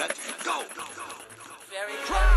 set, go! Very proud.